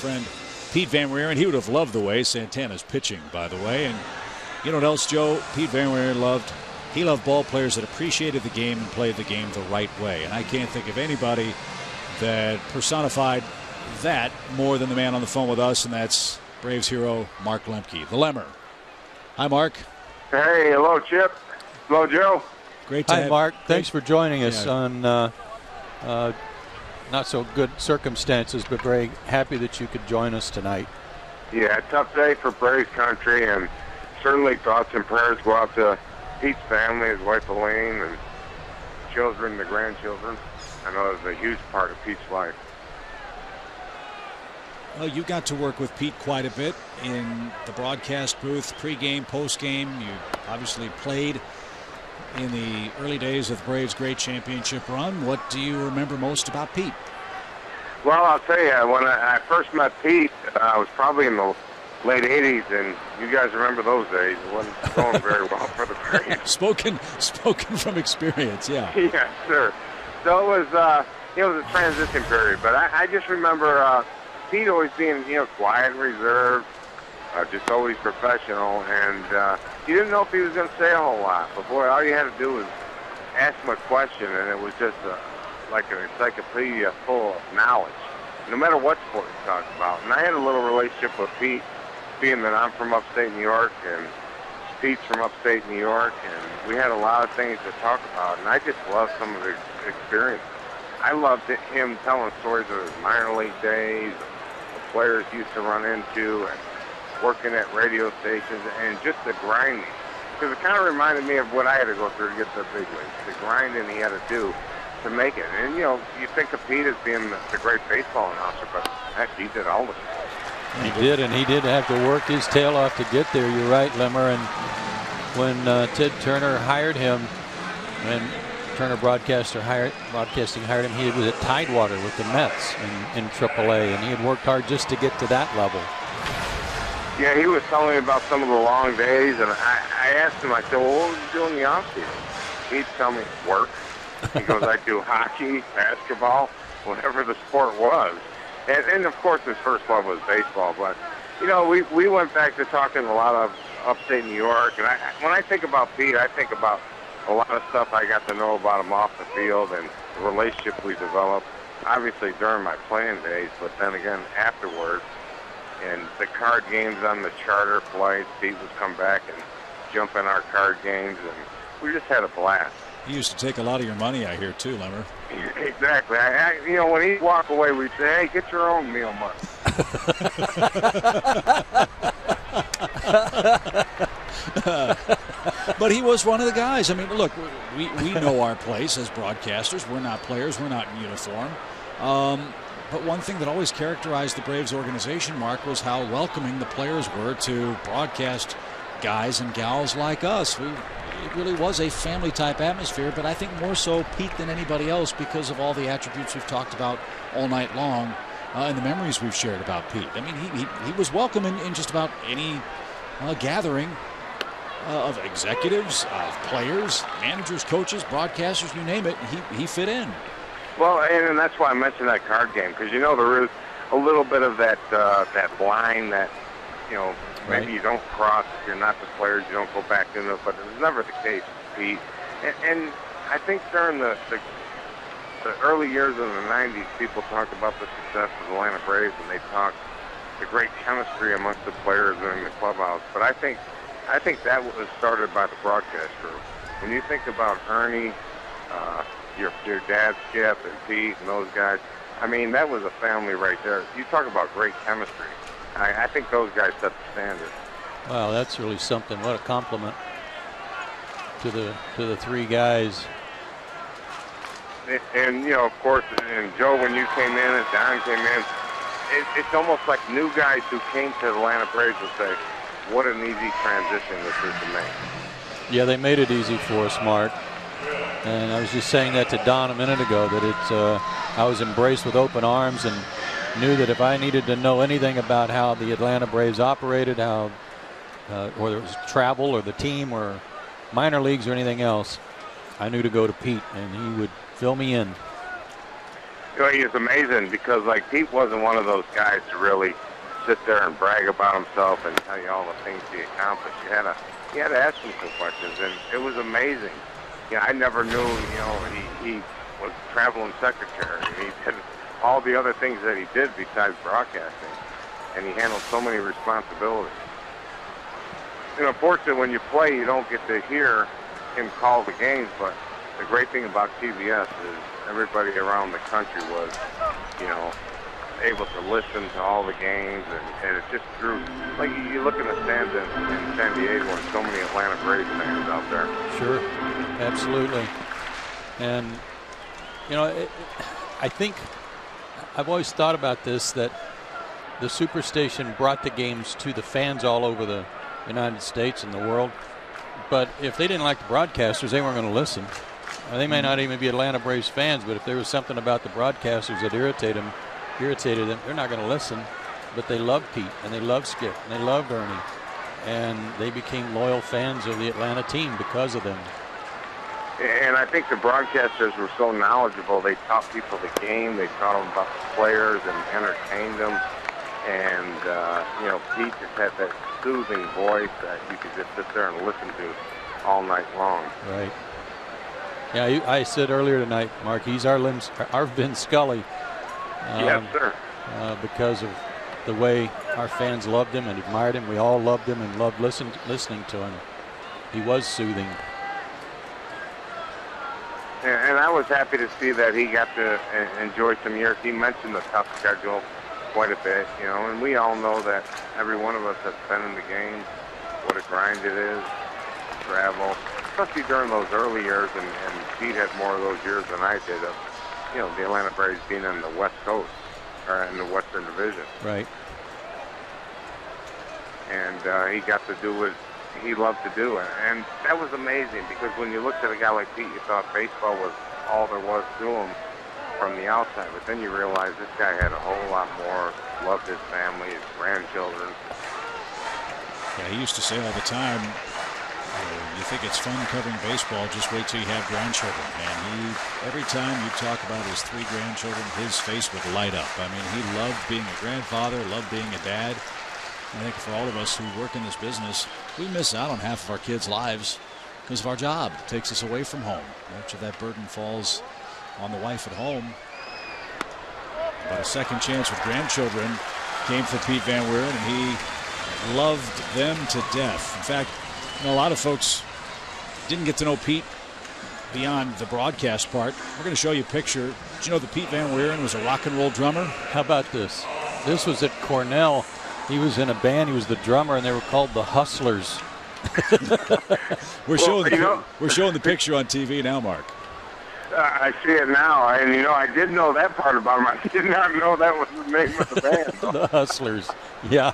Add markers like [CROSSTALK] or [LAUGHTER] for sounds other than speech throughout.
friend Pete Van Wieren. He would have loved the way Santana's pitching, by the way. And you know what else, Joe? Pete Van Wieren loved? He loved ball players that appreciated the game and played the game the right way. And I can't think of anybody that personified that more than the man on the phone with us, and that's Braves hero Mark Lemke, the Lemmer. Hi, Mark. Hey, hello, Chip. Hello, Joe. Great to Hi, have, Mark. great- Thanks for joining us Yeah. on uh, uh, not so good circumstances, but very happy that you could join us tonight. Yeah, tough day for Braves country, and certainly thoughts and prayers go out to Pete's family, his wife Elaine, and children, the grandchildren. I know it's a huge part of Pete's life. Well, you got to work with Pete quite a bit in the broadcast booth, pregame, postgame. You obviously played in the early days of the Braves' great championship run. What do you remember most about Pete? Well, I'll tell you, when I, I first met Pete, uh, I was probably in the late 80s, and you guys remember those days. It wasn't [LAUGHS] going very well for the Braves. Spoken, spoken from experience. Yeah. [LAUGHS] yes, sir. So it was, uh, it was a transition period, but I, I just remember uh, Pete always being, you know, quiet and reserved, uh, just always professional, and uh, you didn't know if he was going to say a whole lot. But boy, all you had to do was ask him a question, and it was just uh, like an encyclopedia full of knowledge, no matter what sport you talked about. And I had a little relationship with Pete, being that I'm from upstate New York, and Pete's from upstate New York, and we had a lot of things to talk about, and I just loved some of the experiences. I loved him telling stories of his minor league days, the players he used to run into, and working at radio stations, and just the grinding. Because it kind of reminded me of what I had to go through to get to the big leagues, the grinding he had to do to make it. And, you know, you think of Pete as being the, great baseball announcer, but heck, he did all of it. He did, and he did have to work his tail off to get there. You're right, Lemmer. And when uh, Ted Turner hired him, when Turner Broadcaster hired, Broadcasting hired him, he was at Tidewater with the Mets in, in AAA, and he had worked hard just to get to that level. Yeah, he was telling me about some of the long days, and I, I asked him, I said, well, what was you doing in the offseason? He'd tell me, work. He goes, I do hockey, basketball, whatever the sport was. And, and of course, his first love was baseball. But, you know, we, we went back to talking a lot of upstate New York. And I, when I think about Pete, I think about a lot of stuff I got to know about him off the field and the relationship we developed, obviously during my playing days, but then again afterwards. And the card games on the charter flights, Pete would come back and jump in our card games, and we just had a blast. He used to take a lot of your money, I hear, too, Lemmer. [LAUGHS] Exactly. I, I, you know, when he'd walk away, we'd say, "Hey, get your own meal money." [LAUGHS] But he was one of the guys. I mean, look, we, we know our place as broadcasters. We're not players. We're not in uniform. Um, but one thing that always characterized the Braves organization, Mark, was how welcoming the players were to broadcast guys and gals like us. We, it really was a family type atmosphere, but I think more so Pete than anybody else because of all the attributes we've talked about all night long uh, and the memories we've shared about Pete. I mean, he, he, he was welcome in, in just about any uh, gathering uh, of executives, of players, managers, coaches, broadcasters, you name it. He, he fit in. Well, and, and that's why I mentioned that card game because you know there is a little bit of that uh, that line that you know maybe Right. you don't cross if you're not the players, you don't go back into it, but it was never the case, Pete. And, and I think during the, the the early years of the '90s, people talked about the success of the Atlanta Braves, and they talked the great chemistry amongst the players in the clubhouse. But I think I think that was started by the broadcast crew. When you think about Ernie, uh, your your dad Skip and Pete and those guys, I mean that was a family right there. You talk about great chemistry. I, I think those guys set the standard. Wow, that's really something. What a compliment to the to the three guys. And, and you know, of course, and Joe, when you came in and Don came in, it, it's almost like new guys who came to Atlanta Braves would say, "What an easy transition this is to make." Yeah, they made it easy for us, Mark. And I was just saying that to Don a minute ago that it's uh, I was embraced with open arms and knew that if I needed to know anything about how the Atlanta Braves operated, how uh, whether it was travel or the team or minor leagues or anything else, I knew to go to Pete and he would fill me in. He is amazing because like Pete wasn't one of those guys to really sit there and brag about himself and tell you all the things he accomplished. You had to you had to ask him some questions, and it was amazing. Yeah, I never knew. You know, he he was traveling secretary. He did all the other things that he did besides broadcasting, and he handled so many responsibilities. And unfortunately, when you play, you don't get to hear him call the games. But the great thing about TBS is everybody around the country was, you know, able to listen to all the games, and, and it just drew. Like you look in the stands in, in San Diego, and so many Atlanta Braves fans out there. Sure, absolutely. And you know, it, I think I've always thought about this that the Superstation brought the games to the fans all over the United States and the world. But if they didn't like the broadcasters, they weren't going to listen. They may not even be Atlanta Braves fans, but if there was something about the broadcasters that irritated them, irritated them, they're not going to listen. But they loved Pete and they loved Skip and they loved Ernie, and they became loyal fans of the Atlanta team because of them. And I think the broadcasters were so knowledgeable. They taught people the game. They taught them about the players and entertained them. And, uh, you know, Pete just had that soothing voice that you could just sit there and listen to all night long. Right. Yeah, I said earlier tonight, Mark, he's our, Lim, our Vin Scully. Um, yes, sir. Uh, because of the way our fans loved him and admired him. We all loved him and loved listen, listening to him. He was soothing. And I was happy to see that he got to enjoy some years. He mentioned the tough schedule quite a bit, you know, and we all know that every one of us that's been in the game, what a grind it is, travel, especially during those early years, and, and Pete had more of those years than I did of, you know, the Atlanta Braves being on the West Coast, or in the Western Division. Right. And uh, he got to do what he loved to do. And that was amazing because when you looked at a guy like Pete, you thought baseball was all there was to him from the outside. But then you realize this guy had a whole lot more, loved his family, his grandchildren. Yeah, he used to say all the time, Uh, you think it's fun covering baseball, just wait till you have grandchildren. And he, every time you talk about his three grandchildren, his face would light up. I mean, he loved being a grandfather, loved being a dad. I think for all of us who work in this business, we miss out on half of our kids' lives because of our job. It takes us away from home. Much of that burden falls on the wife at home. But a second chance with grandchildren came for Pete Van Wieren, and he loved them to death. In fact, you know, a lot of folks didn't get to know Pete beyond the broadcast part. We're going to show you a picture. Did you know that Pete Van Wieren was a rock and roll drummer? How about this? This was at Cornell he was in a band. He was the drummer, and they were called the Hustlers. [LAUGHS] we're showing the, know, we're showing the picture on TV now, Mark. Uh, I see it now, and you know I did know that part about him. I did not know that was the name of the band. [LAUGHS] the Hustlers, yeah.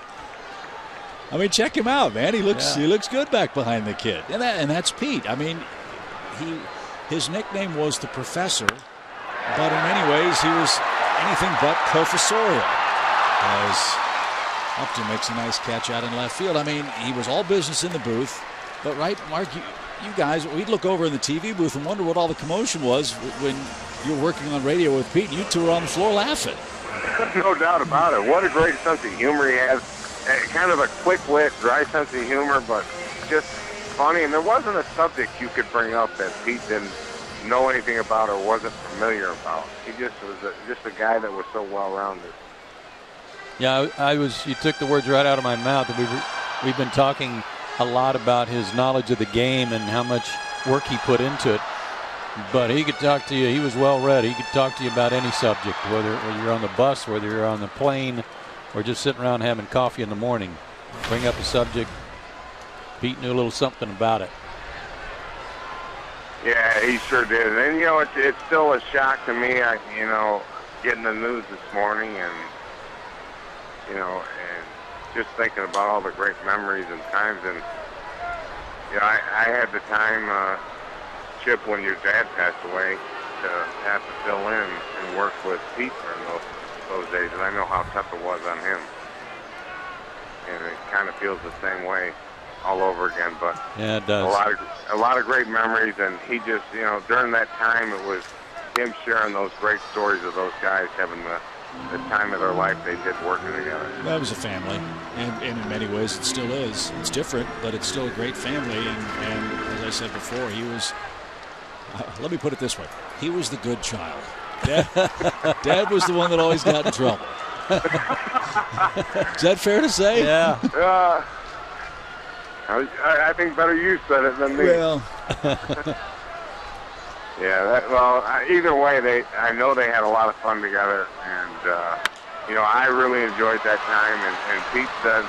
I mean, check him out, man. He looks yeah. he looks good back behind the kid, and that and that's Pete. I mean, he his nickname was the Professor, but in many ways he was anything but professorial. As Upton makes a nice catch out in left field. I mean, he was all business in the booth, but right, Mark, you, you guys, we'd look over in the TV booth and wonder what all the commotion was when you were working on radio with Pete. And you two were on the floor laughing. [LAUGHS] no doubt about it. What a great sense of humor he has. Kind of a quick wit, dry sense of humor, but just funny. And there wasn't a subject you could bring up that Pete didn't know anything about or wasn't familiar about. He just was a, just a guy that was so well-rounded. Yeah, I, I, was. You took the words right out of my mouth. We've we've been talking a lot about his knowledge of the game and how much work he put into it. But he could talk to you. He was well read. He could talk to you about any subject, whether, whether you're on the bus, whether you're on the plane, or just sitting around having coffee in the morning. Bring up a subject. Pete knew a little something about it. Yeah, he sure did. And you know, it's it's still a shock to me. I, you know, getting the news this morning and you know, and just thinking about all the great memories and times. And, you know, I, I had the time, uh, Chip, when your dad passed away, to have to fill in and work with Pete during those, those days. And I know how tough it was on him. And it kind of feels the same way all over again. But yeah, it does. A lot of a lot of great memories, and he just, you know, during that time, it was him sharing those great stories of those guys having the, the time of their life they did working together. That was a family, and, and in many ways it still is. It's different, but it's still a great family. And, and as I said before, he was. Uh, let me put it this way: he was the good child. Dad, Dad was the one that always got in trouble. is that fair to say? Yeah. Uh, I, I think better you said it than me. Well, [LAUGHS] Yeah, that, well, either way, they I know they had a lot of fun together, and uh, you know I really enjoyed that time. And, and Pete said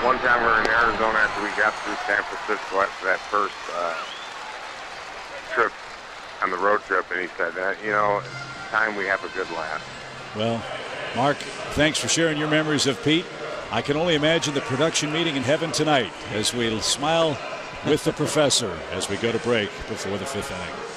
one time we were in Arizona after we got through San Francisco after that first uh, trip on the road trip, and he said, that you know, it's time we have a good laugh. well, Mark, thanks for sharing your memories of Pete. I can only imagine the production meeting in heaven tonight as we smile with the professor as we go to break before the fifth inning.